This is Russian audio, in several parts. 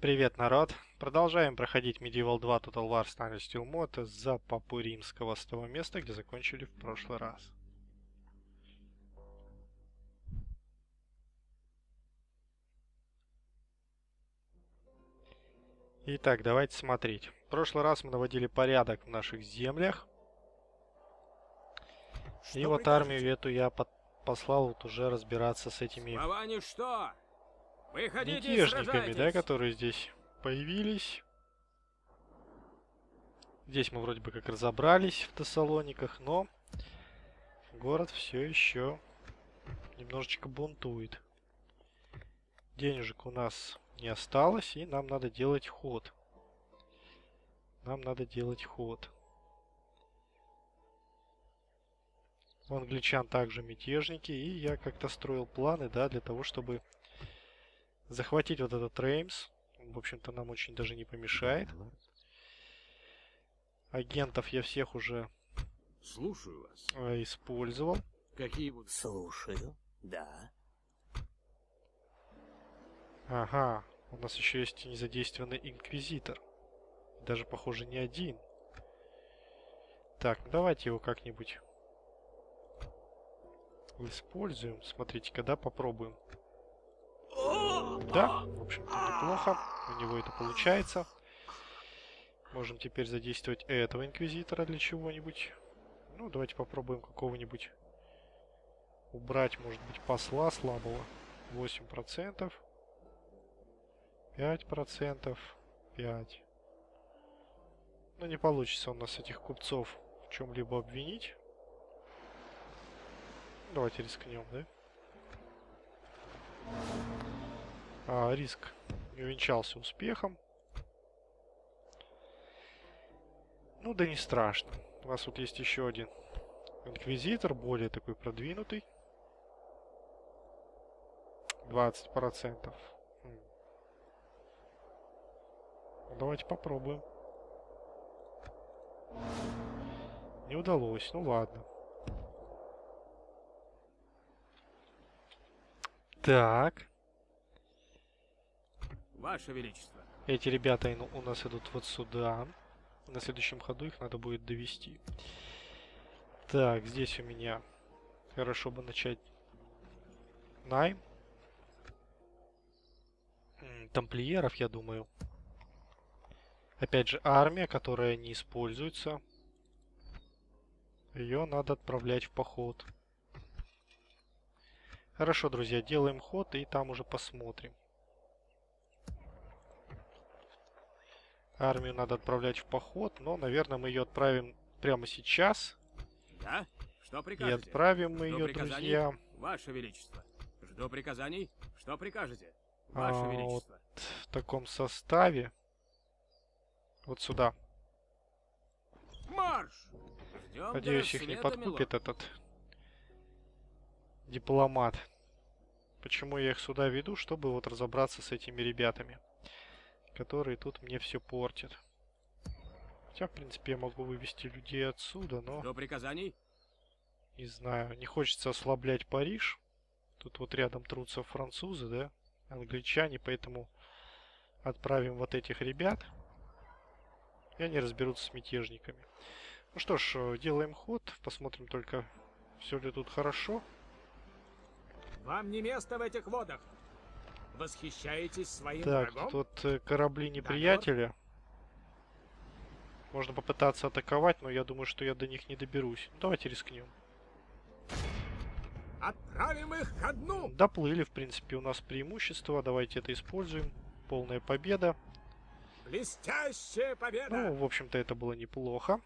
Привет, народ! Продолжаем проходить Medieval 2 Total War Stainless Steel Mod за Папу Римского с того места, где закончили в прошлый раз. Итак, давайте смотреть. В прошлый раз мы наводили порядок в наших землях. Что И вот армию эту я под- послал вот уже разбираться с этими Слова ничто! Мятежниками, да, которые здесь появились. Здесь мы вроде бы как разобрались в Тессалониках, но город все еще немножечко бунтует. Денежек у нас не осталось, и нам надо делать ход. Нам надо делать ход. У англичан также мятежники, и я как-то строил планы, да, для того, чтобы захватить вот этот Реймс. В общем-то, нам очень даже не помешает. Агентов я всех уже Слушаю вас. э, использовал. Какие будут? Слушаю. Да. Ага, у нас еще есть незадействованный Инквизитор. Даже, похоже, не один. Так, ну давайте его как-нибудь используем. Смотрите, когда попробуем. Да, в общем-то, неплохо. У него это получается. Можем теперь задействовать этого Инквизитора для чего-нибудь. Ну, давайте попробуем какого-нибудь убрать, может быть, посла слабого. 8%. 5%. 5. Ну, не получится у нас этих купцов в чем-либо обвинить. Давайте рискнем, да? А, риск не увенчался успехом. Ну да не страшно. У нас тут есть еще один инквизитор, более такой продвинутый. 20%. Хм. Ну, Давайте попробуем. Не удалось, ну ладно. Так. Ваше Величество. Эти ребята у нас идут вот сюда. На следующем ходу их надо будет довести. Так, здесь у меня хорошо бы начать найм. Тамплиеров, я думаю. Опять же, армия, которая не используется. Ее надо отправлять в поход. Хорошо, друзья, делаем ход и там уже посмотрим. Армию надо отправлять в поход, но, наверное, мы ее отправим прямо сейчас. Да? Что И прикажете? отправим мы ее, друзья, Ваше Величество. Жду приказаний. Что прикажете? А, Ваше вот Величество. в таком составе. Вот сюда. Марш! Ждем Надеюсь, их не подкупит этот дипломат. Почему я их сюда веду? Чтобы вот разобраться с этими ребятами, которые тут мне все портят. Хотя, в принципе, я могу вывести людей отсюда, но Жду приказаний. не знаю. Не хочется ослаблять Париж. Тут вот рядом трутся французы, да? Англичане, поэтому отправим вот этих ребят. И они разберутся с мятежниками. Ну что ж, делаем ход. Посмотрим только, все ли тут хорошо. Вам не место в этих водах. Восхищаетесь своим Так, врагом? тут э, корабли неприятеля. Можно попытаться атаковать, но я думаю, что я до них не доберусь. Ну, Давайте рискнем. Отправим их ко дну! Доплыли, в принципе, у нас преимущество. Давайте это используем. Полная победа. Блестящая победа! Ну, в общем-то, это было неплохо.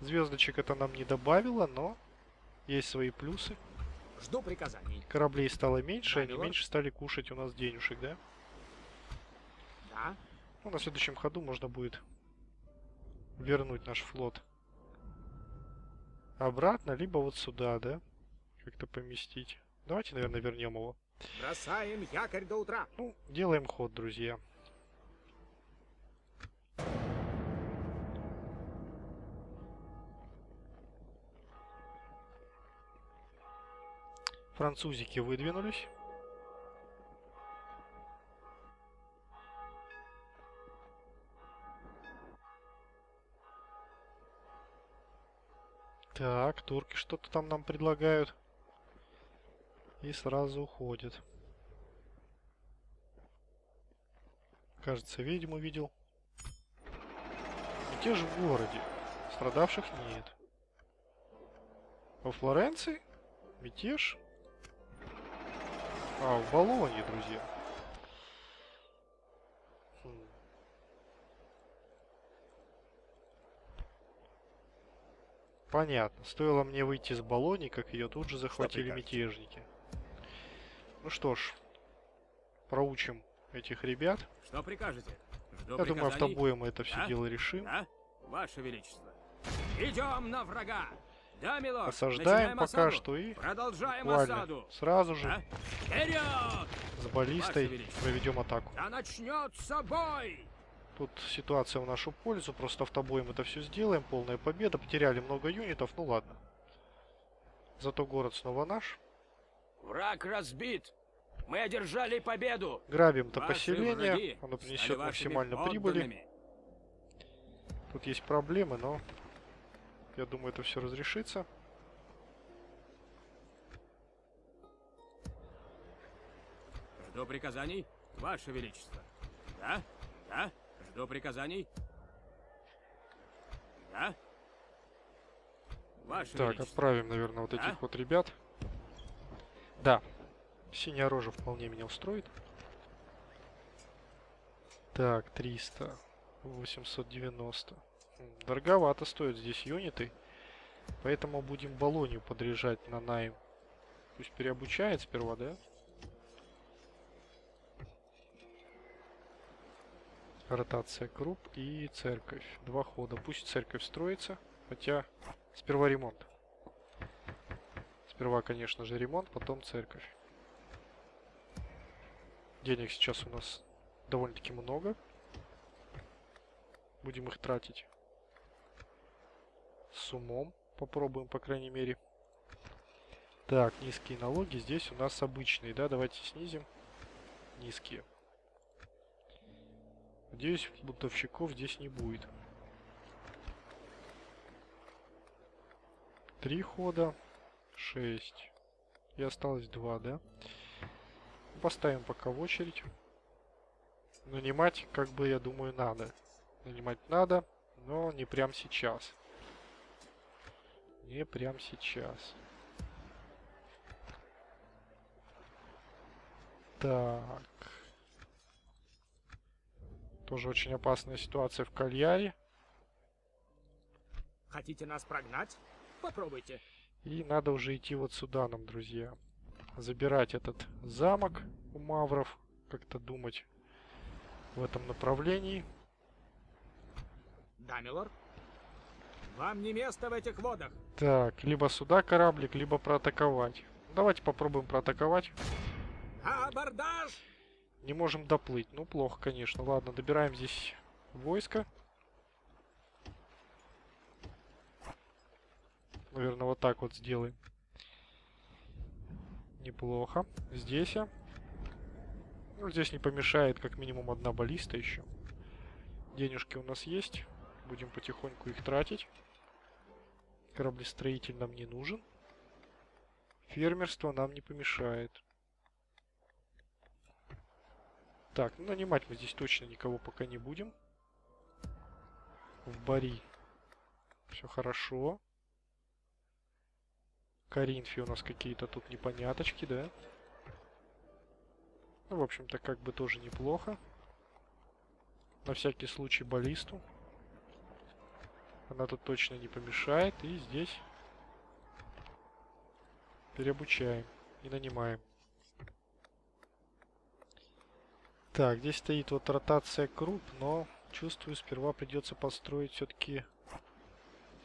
Звездочек это нам не добавило, но есть свои плюсы. Жду приказаний. Кораблей стало меньше, Да, они милорд. меньше стали кушать у нас денежек, да? Да? Ну, на следующем ходу можно будет вернуть наш флот обратно, либо вот сюда, да? Как-то поместить. Давайте, наверное, вернем его. Бросаем якорь до утра. Ну, делаем ход, друзья. Французики выдвинулись. Так, турки что-то там нам предлагают. И сразу уходят. Кажется, ведьму видел. Где же в городе? Страдавших нет. Во Флоренции? Мятеж? А, в Болонье, друзья. Понятно. Стоило мне выйти из Болонии, как ее тут же захватили мятежники. Ну что ж, проучим этих ребят. Что прикажете? Жду Я думаю, приказаний. автобоем мы это все А? дело решим. Да? Ваше Величество. Идем на врага! Да, милорд, Осаждаем начинаем пока осаду. что и Продолжаем буквально осаду. сразу же А? Вперед! с баллистой проведем атаку. Да начнется бой! Тут ситуация в нашу пользу, просто автобоем это все сделаем, полная победа, потеряли много юнитов, ну ладно. Зато город снова наш. Враг разбит! Мы одержали победу! Грабим-то поселение, оно принесет максимально прибыли. Тут есть проблемы, но я думаю, это все разрешится. Жду приказаний, Ваше Величество. Да? Да? Жду приказаний. Да? Ваше Так, Величество. отправим, наверное, вот А? этих вот ребят. Да, синяя рожа вполне меня устроит. Так, 300, 890. Дороговато стоят здесь юниты. Поэтому будем Болонию подряжать на найм. Пусть переобучает сперва, да? Ротация круп и церковь. Два хода. Пусть церковь строится. Хотя сперва ремонт. Сперва, конечно же, ремонт, потом церковь. Денег сейчас у нас довольно-таки много. Будем их тратить с умом. Попробуем, по крайней мере. Так, низкие налоги. Здесь у нас обычные, да? Давайте снизим. Низкие. Надеюсь, бунтовщиков здесь не будет. Три хода. Шесть. И осталось два, да? Поставим пока в очередь. Нанимать, как бы, я думаю, надо. Нанимать надо, но не прям сейчас. Не прям сейчас. Так. Тоже очень опасная ситуация в Кальяре. Хотите нас прогнать? Попробуйте. И надо уже идти вот сюда нам, друзья. Забирать этот замок у мавров. Как-то думать в этом направлении. Да, милорд? Вам не место в этих водах. Так, либо сюда кораблик, либо проатаковать. Давайте попробуем проатаковать. Абордаж! Не можем доплыть. Ну, плохо, конечно. Ладно, добираем здесь войско. Наверное, вот так вот сделаем. Неплохо. Здесь я. Ну, здесь не помешает как минимум одна баллиста еще. Денежки у нас есть. Будем потихоньку их тратить. Кораблестроитель нам не нужен. Фермерство нам не помешает. Так, ну нанимать мы здесь точно никого пока не будем. В Бари. Все хорошо. Коринфи у нас какие-то тут непоняточки, да? Ну, в общем-то, как бы тоже неплохо. На всякий случай баллисту. Она тут точно не помешает. И здесь переобучаем и нанимаем. Так, здесь стоит вот ротация круп, но чувствую, сперва придется построить все-таки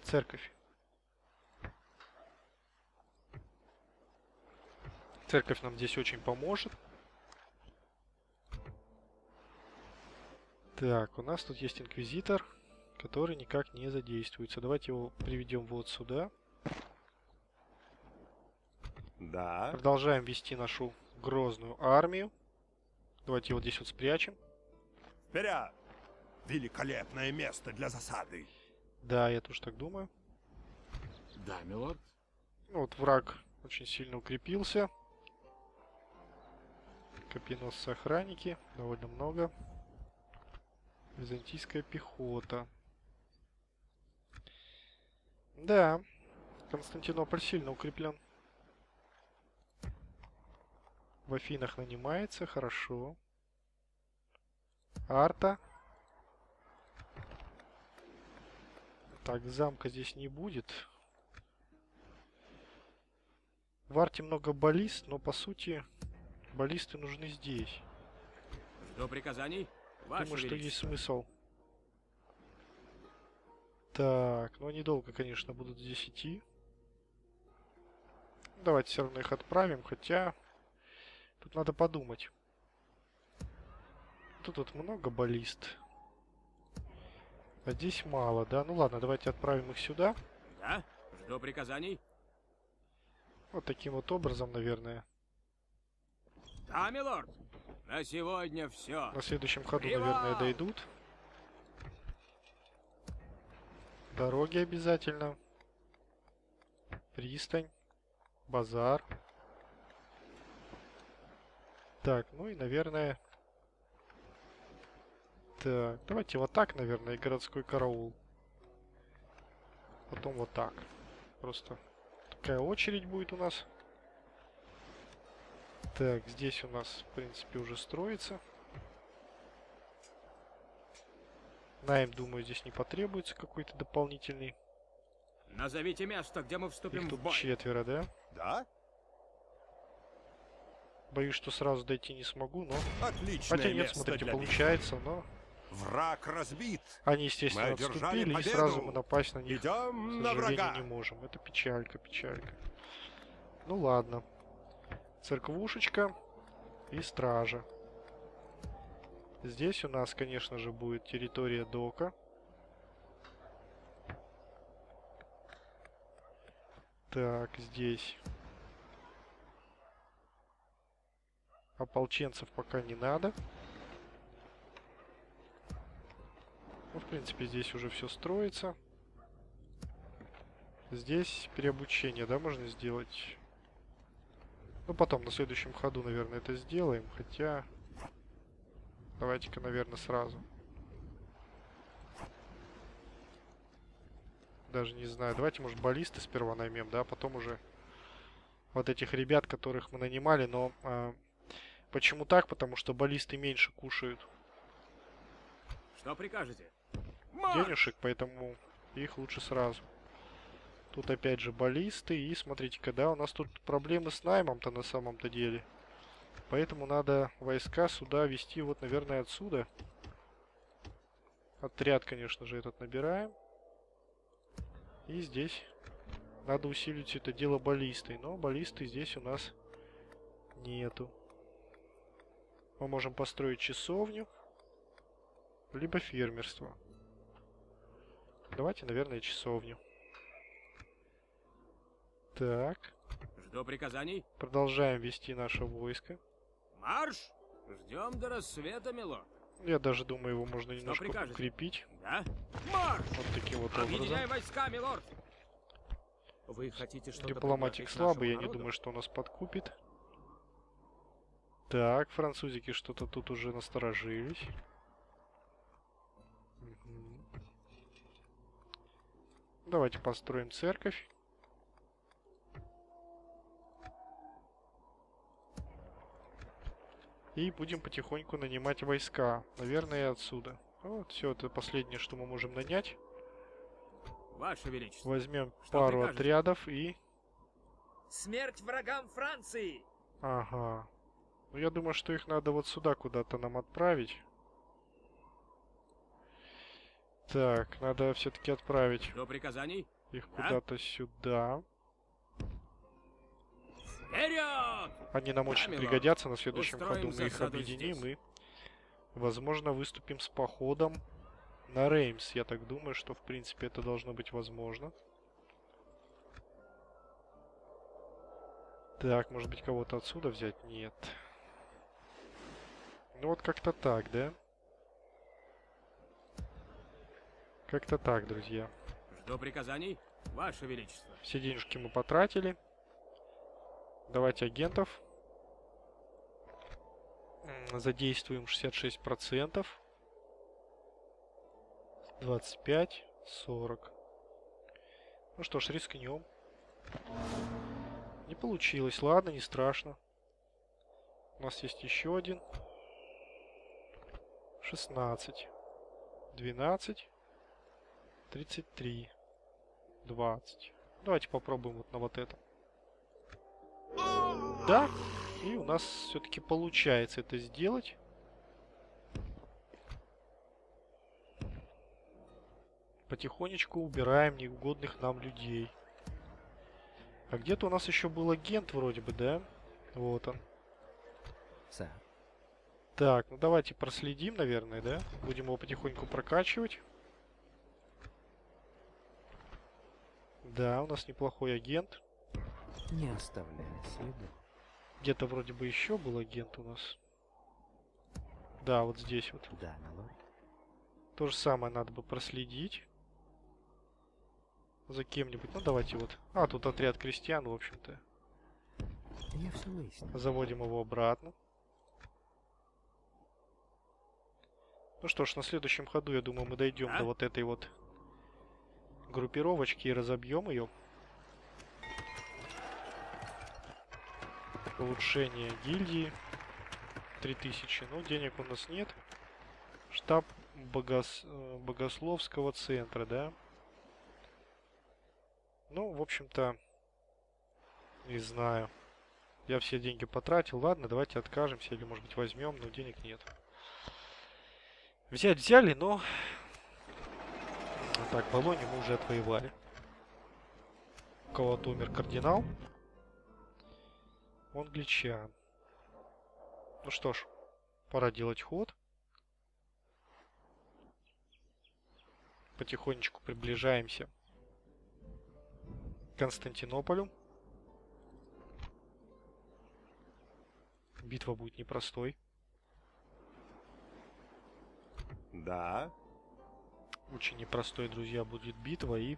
церковь. Церковь нам здесь очень поможет. Так, у нас тут есть инквизитор, который никак не задействуется. Давайте его приведем вот сюда. Да. Продолжаем вести нашу грозную армию. Давайте его здесь вот спрячем. Вперед! Великолепное место для засады. Да, я тоже так думаю. Да, милорд. Ну, вот враг очень сильно укрепился. Копьеносцы охранники. Довольно много. Византийская пехота. Да. Константинополь сильно укреплен. В Афинах нанимается, хорошо. Арта. Так, замка здесь не будет. В арте много баллист, но по сути баллисты нужны здесь. Жду приказаний. Ваше Думаю, что есть смысл. Так, ну они долго, конечно, будут здесь идти. Давайте все равно их отправим, хотя тут надо подумать. Тут вот много баллист. А здесь мало, да? Ну ладно, давайте отправим их сюда. Да? Жду приказаний. Вот таким вот образом, наверное. Да, милорд. На сегодня все. На следующем ходу, Привал! наверное, дойдут. Дороги обязательно. Пристань. Базар. Так, ну и, наверное... Так, давайте вот так, наверное, и городской караул. Потом вот так. Просто такая очередь будет у нас. Так, здесь у нас, в принципе, уже строится. Найм, думаю, здесь не потребуется какой-то дополнительный. Назовите место, где мы вступим Их в тут бой. четверо, да? Да? Боюсь, что сразу дойти не смогу, но... Отличное Хотя нет, смотрите, получается, но... Враг разбит. Они, естественно, Мы отступили, и победу. сразу мы напасть на них, к Идем на сожалению, врага. не можем. Это печалька, печалька. Ну ладно. Церквушечка и стража. Здесь у нас, конечно же, будет территория дока. Так, здесь. Ополченцев пока не надо. Ну, в принципе, здесь уже все строится. Здесь переобучение, да, можно сделать? Ну, потом, на следующем ходу, наверное, это сделаем. Хотя... Давайте-ка, наверное, сразу. Даже не знаю. Давайте, может, баллисты сперва наймем, да? а Потом уже вот этих ребят, которых мы нанимали. Но а, почему так? Потому что баллисты меньше кушают Что прикажете? Денежек, поэтому их лучше сразу. Тут опять же баллисты. И смотрите-ка, да, у нас тут проблемы с наймом-то на самом-то деле. Поэтому надо войска сюда вести, вот, наверное, отсюда. Отряд, конечно же, этот набираем. И здесь надо усилить это дело баллистой. Но баллисты здесь у нас нету. Мы можем построить часовню. Либо фермерство. Давайте, наверное, часовню. Так. Жду приказаний. Продолжаем вести наше войско. Марш! Ждем до рассвета, милорд. Я даже думаю, его можно немножко прикажете? укрепить. Да? Марш! Вот таким вот Объединяй образом. войска, милорд! Вы хотите что-то Дипломатик слабый, я не думаю, что он нас подкупит. Так, французики что-то тут уже насторожились. Давайте построим церковь. И будем потихоньку нанимать войска. Наверное, отсюда. Вот, все, это последнее, что мы можем нанять. Ваше Величество. Возьмем Что пару прикажете? отрядов и... Смерть врагам Франции! Ага. Ну, я думаю, что их надо вот сюда куда-то нам отправить. Так, надо все-таки отправить Жду приказаний. их Да? куда-то сюда. Вперед! Они нам очень пригодятся на следующем ходу. Мы их объединим здесь. и, возможно, выступим с походом на Реймс. Я так думаю, что, в принципе, это должно быть возможно. Так, может быть, кого-то отсюда взять? Нет. Ну вот как-то так, да? Как-то так, друзья. Жду приказаний. Ваше Величество. Все денежки мы потратили. Давайте агентов. Задействуем 66%. 25, 40. Ну что ж, рискнем. Не получилось. Ладно, не страшно. У нас есть еще один. 16. 12. 33. 20. Давайте попробуем вот на вот это. Да, и у нас все-таки получается это сделать. Потихонечку убираем неугодных нам людей. А где-то у нас еще был агент вроде бы, да? Вот он. Сэр. Так, ну давайте проследим, наверное, да? Будем его потихоньку прокачивать. Да, у нас неплохой агент. Не оставляя следов. Где-то вроде бы еще был агент у нас. Да, вот здесь вот. Да, милорд. То же самое надо бы проследить. За кем-нибудь. Ну, давайте вот. А, тут отряд крестьян, в общем-то. Я все выяснил. Заводим его обратно. Ну что ж, на следующем ходу, я думаю, мы дойдем А? до вот этой вот группировочки и разобьем ее. Улучшение гильдии. 3000. Ну, денег у нас нет. Штаб богос... э, богословского центра, да? Ну, в общем-то, не знаю. Я все деньги потратил. Ладно, давайте откажемся или, может быть, возьмем, но денег нет. Взять взяли, но... Так, Болони мы уже отвоевали. Кого-то умер кардинал. Он англичан. Ну что ж, пора делать ход. Потихонечку приближаемся к Константинополю. Битва будет непростой. Да. Очень непростой, друзья, будет битва и,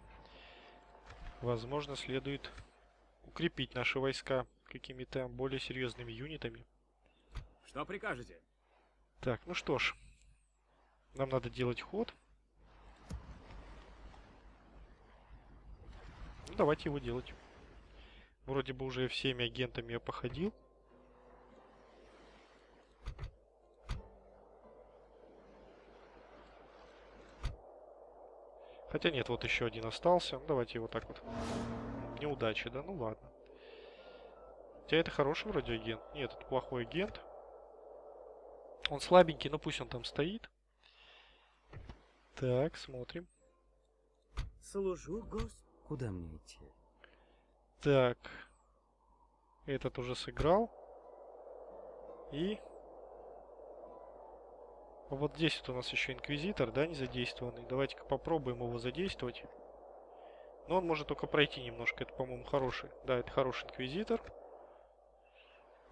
возможно, следует укрепить наши войска какими-то более серьезными юнитами. Что прикажете? Так, ну что ж, нам надо делать ход. Ну, давайте его делать. Вроде бы уже всеми агентами я походил. Хотя нет, вот еще один остался. Ну, давайте его так вот. Неудача, да? Ну ладно. Хотя это хороший вроде агент. Нет, это плохой агент. Он слабенький, но пусть он там стоит. Так, смотрим. Служу гос... Куда мне идти? Так. Этот уже сыграл. И... Вот здесь вот у нас еще инквизитор, да, не задействованный. Давайте-ка попробуем его задействовать. Но он может только пройти немножко. Это, по-моему, хороший. Да, это хороший инквизитор.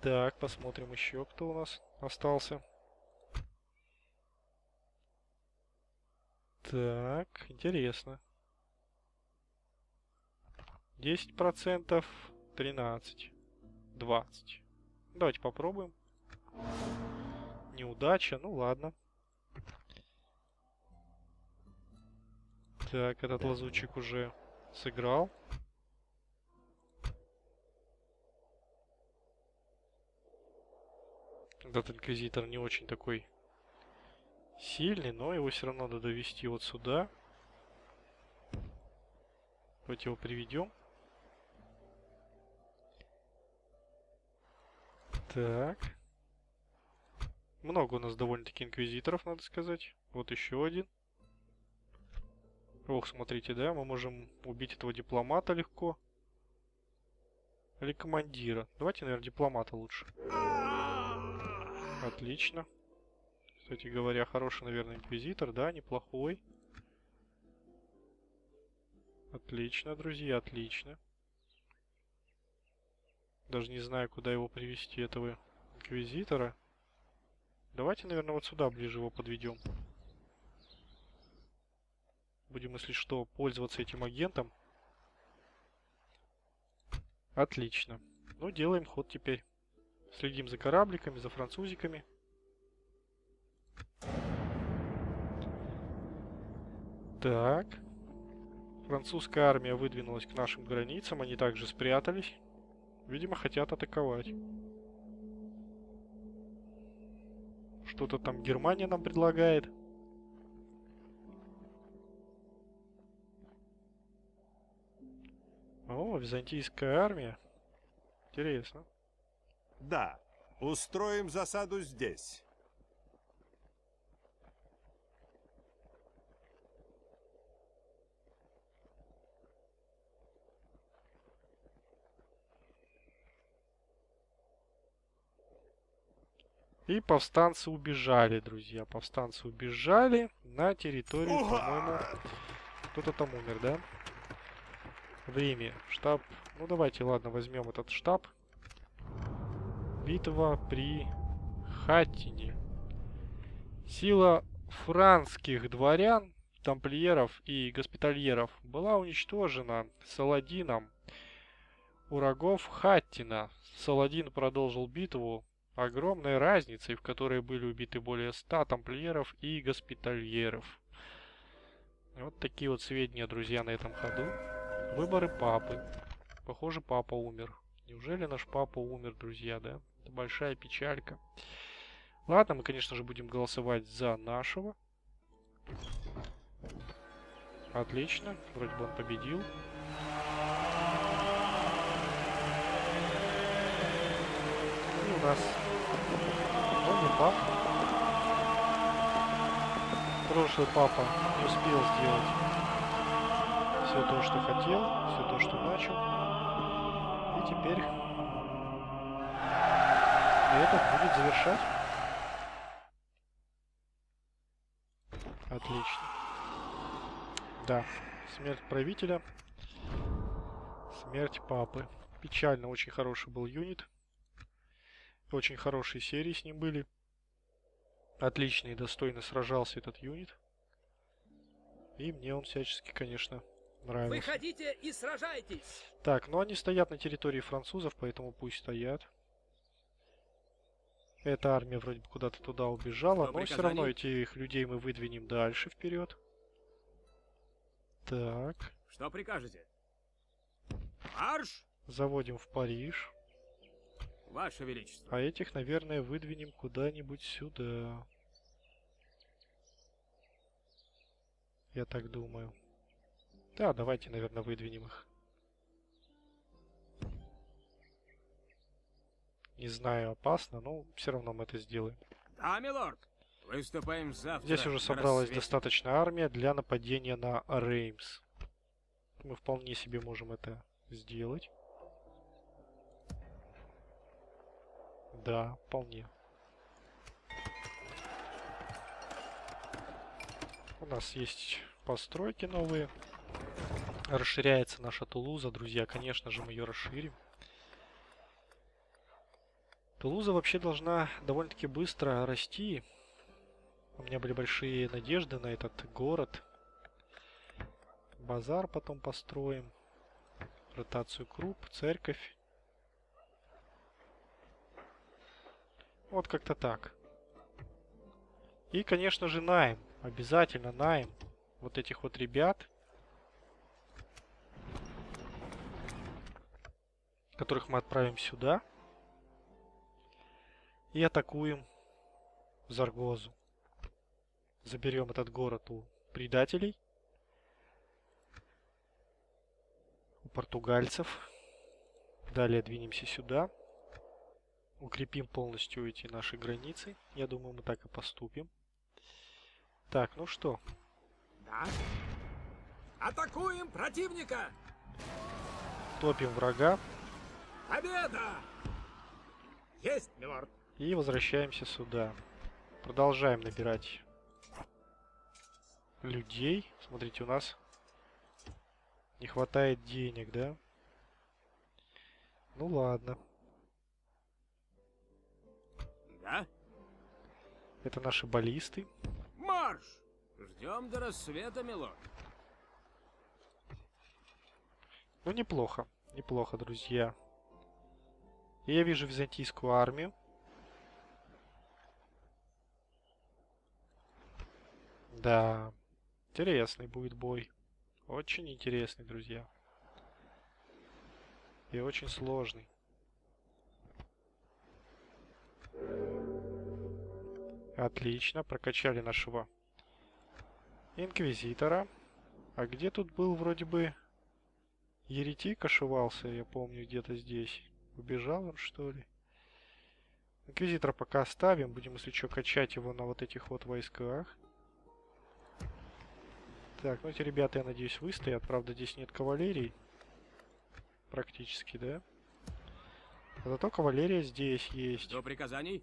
Так, посмотрим еще, кто у нас остался. Так, интересно. 10%, 13, 20. Давайте попробуем. Неудача, ну ладно. Так, этот лазучик уже сыграл. Этот инквизитор не очень такой сильный, но его все равно надо довести вот сюда. Давайте его приведем. Так. Много у нас довольно-таки инквизиторов, надо сказать. Вот еще один. Ох, смотрите, да, мы можем убить этого дипломата легко. Или командира. Давайте, наверное, дипломата лучше. Отлично. Кстати говоря, хороший, наверное, инквизитор, да, неплохой. Отлично, друзья, отлично. Даже не знаю, куда его привести, этого инквизитора. Давайте, наверное, вот сюда ближе его подведем. Будем, если что, пользоваться этим агентом. Отлично. Ну, делаем ход теперь. Следим за корабликами, за французиками. Так. Французская армия выдвинулась к нашим границам. Они также спрятались. Видимо, хотят атаковать. Что-то там Германия нам предлагает. О, византийская армия. Интересно. Да. Устроим засаду здесь. И повстанцы убежали, друзья. Повстанцы убежали на территорию, по-моему... Кто-то там умер, да? Время. Штаб. Ну, давайте, ладно, возьмем этот штаб. Битва при Хаттине. Сила франских дворян, тамплиеров и госпитальеров была уничтожена Саладином у рогов Хаттина. Саладин продолжил битву огромной разницей, в которой были убиты более 100 тамплиеров и госпитальеров. Вот такие вот сведения, друзья, на этом ходу. Выборы папы. Похоже, папа умер. Неужели наш папа умер, друзья, да? Большая печалька. Ладно, мы, конечно же, будем голосовать за нашего. Отлично. Вроде бы он победил. И у нас... Он не пап. Прошлый папа не успел сделать все то, что хотел, все то, что начал. И теперь этот будет завершать. Отлично. Да, смерть правителя. Смерть папы. Печально, очень хороший был юнит. Очень хорошие серии с ним были. Отлично и достойно сражался этот юнит. И мне он всячески, конечно, нравился. Выходите и сражайтесь! Так, ну они стоят на территории французов, поэтому пусть стоят. Эта армия вроде бы куда-то туда убежала, но все равно этих людей мы выдвинем дальше вперед. Так, Что прикажете? Марш! заводим в Париж. Ваше Величество. А этих, наверное, выдвинем куда-нибудь сюда. Я так думаю. Да, давайте, наверное, выдвинем их. Не знаю, опасно, но все равно мы это сделаем. Да, милорд. Выступаем завтра. Здесь уже собралась рассвете. достаточная армия для нападения на Реймс. Мы вполне себе можем это сделать. Да, вполне. У нас есть постройки новые. Расширяется наша Тулуза, друзья. Конечно же, мы ее расширим. Тулуза вообще должна довольно-таки быстро расти. У меня были большие надежды на этот город. Базар потом построим. Ротацию круп, церковь. Вот как-то так. И, конечно же, найм. Обязательно найм вот этих вот ребят. Которых мы отправим сюда. И атакуем Заргозу. Заберем этот город у предателей. У португальцев. Далее двинемся сюда. Укрепим полностью эти наши границы. Я думаю, мы так и поступим. Так, ну что, Да? Атакуем противника! топим врага Победа! Есть, милорд. И возвращаемся сюда. Продолжаем набирать людей. Смотрите, у нас не хватает денег, да? Ну ладно. Да? Это наши баллисты. Марш! Ждем до рассвета, милорд. Ну, неплохо. Неплохо, друзья. И я вижу византийскую армию. Да, интересный будет бой. Очень интересный, друзья. И очень сложный. Отлично, прокачали нашего инквизитора. А где тут был вроде бы еретик ошивался, я помню, где-то здесь. Убежал он, что ли? Инквизитора пока оставим. Будем, если что, качать его на вот этих вот войсках. Так, ну эти ребята, я надеюсь, выстоят. Правда, здесь нет кавалерии. Практически, да? Зато кавалерия здесь есть. До приказаний?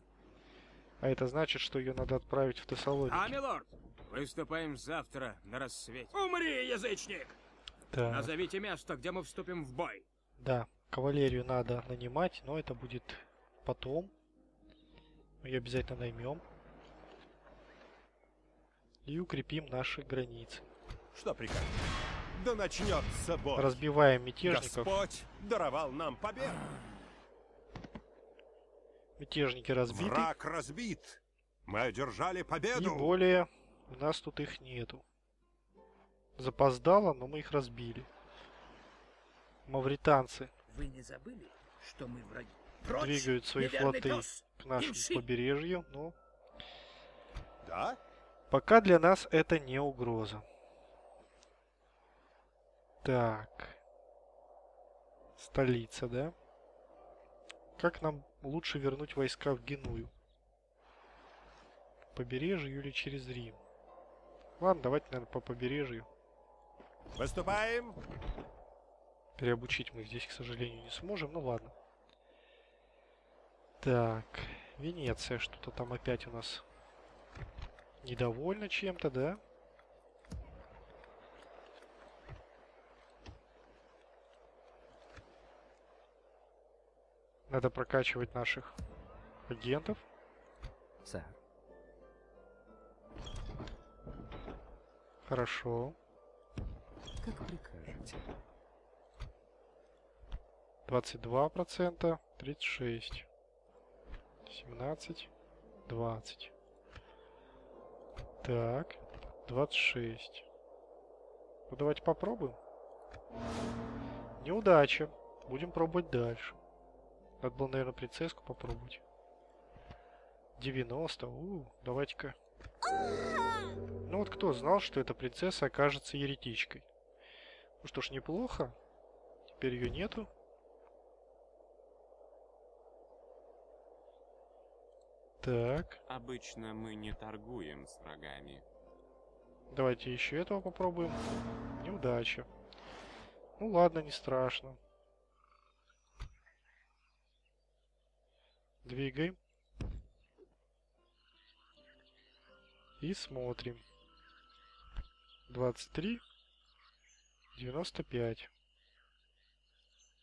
А это значит, что ее надо отправить в Тессалоники. милорд. Выступаем завтра на рассвете. Умри, язычник! Да, Назовите место, где мы вступим в бой. да, кавалерию надо нанимать, но это будет потом. Мы ее обязательно наймем. И укрепим наши границы. Что прикажете? Да начнется бой. Разбиваем мятежников. Господь даровал нам победу. Мятежники разбиты. Враг разбит. Мы одержали И победу. более у нас тут их нету. Запоздало, но мы их разбили. Мавританцы Вы не забыли, что мы враги? Прочь, двигают свои флоты пес! к нашему Имши! побережью, но Да? пока для нас это не угроза. Так. Столица, да? Как нам лучше вернуть войска в Геную? Побережью или через Рим? Ладно, давайте, наверное, по побережью. Выступаем. Переобучить мы здесь, к сожалению, не сможем. Ну ладно. Так, Венеция что-то там опять у нас недовольна чем-то, да? Надо прокачивать наших агентов. Сэр. Хорошо. Как прикажете. 22%, 36, 17, 20. Так, 26. Ну давайте попробуем. Неудача. Будем пробовать дальше. Надо было, наверное, принцесску попробовать. 90. У, давайте-ка. Ну вот кто знал, что эта принцесса окажется еретичкой? Ну что ж, неплохо. Теперь ее нету. Так, Обычно мы не торгуем с врагами. давайте еще этого попробуем. Неудача. Ну ладно, не страшно. Двигаем. И смотрим. 23. 95.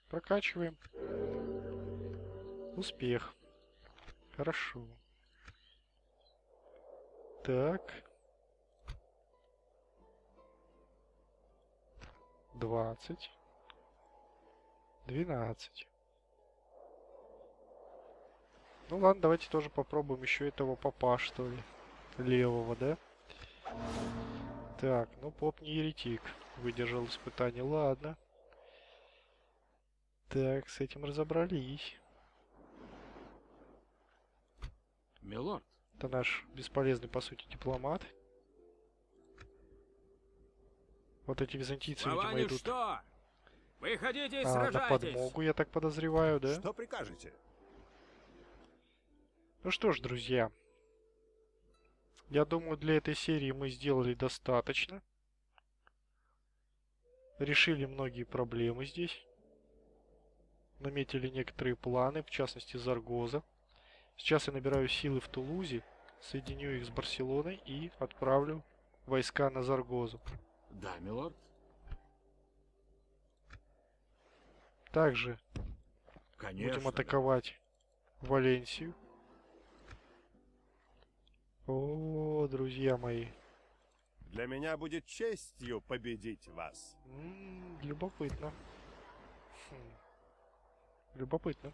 Прокачиваем. Успех. Хорошо. Так. 20. 12. Ну ладно, давайте тоже попробуем еще этого попа, что ли. Левого, да? Так, ну поп не еретик. Выдержал испытание, ладно. Так, с этим разобрались. Милорд, Это наш бесполезный, по сути, дипломат. Вот эти византийцы, видимо, слова идут что? Выходите и а, на сражайтесь. подмогу, я так подозреваю, да? Что прикажете? Ну что ж, друзья. Я думаю, для этой серии мы сделали достаточно. Решили многие проблемы здесь. Наметили некоторые планы, в частности Заргоза. Сейчас я набираю силы в Тулузе, соединю их с Барселоной и отправлю войска на Заргозу. Да, милорд. Также Конечно. будем атаковать Валенсию. О, друзья мои. Для меня будет честью победить вас. М, любопытно. Хм. Любопытно.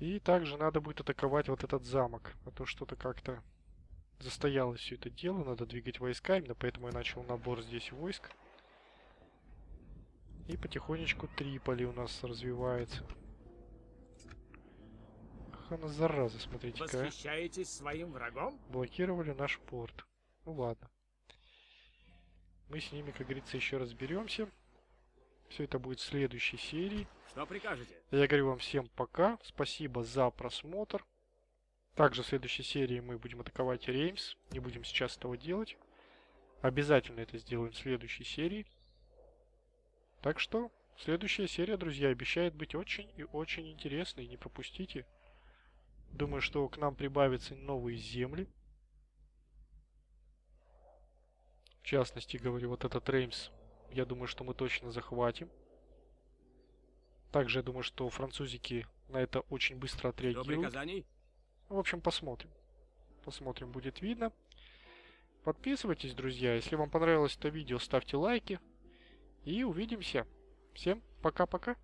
И также надо будет атаковать вот этот замок. А то что-то как-то застоялось все это дело. Надо двигать войска. Именно поэтому я начал набор здесь войск. И потихонечку Триполи у нас развивается. Ах, она зараза, смотрите-ка. а. Восхищаетесь своим врагом? Блокировали наш порт. Ну ладно. Мы с ними, как говорится, еще разберемся. Все это будет в следующей серии. Что прикажете? Я говорю вам всем пока. Спасибо за просмотр. Также в следующей серии мы будем атаковать Реймс. Не будем сейчас этого делать. Обязательно это сделаем в следующей серии. Так что, следующая серия, друзья, обещает быть очень и очень интересной. Не пропустите. Думаю, что к нам прибавятся новые земли. В частности, говорю, вот этот Реймс, я думаю, что мы точно захватим. Также я думаю, что французики на это очень быстро отреагируют. В общем, посмотрим. Посмотрим, будет видно. Подписывайтесь, друзья. Если вам понравилось это видео, ставьте лайки. И увидимся. Всем пока-пока.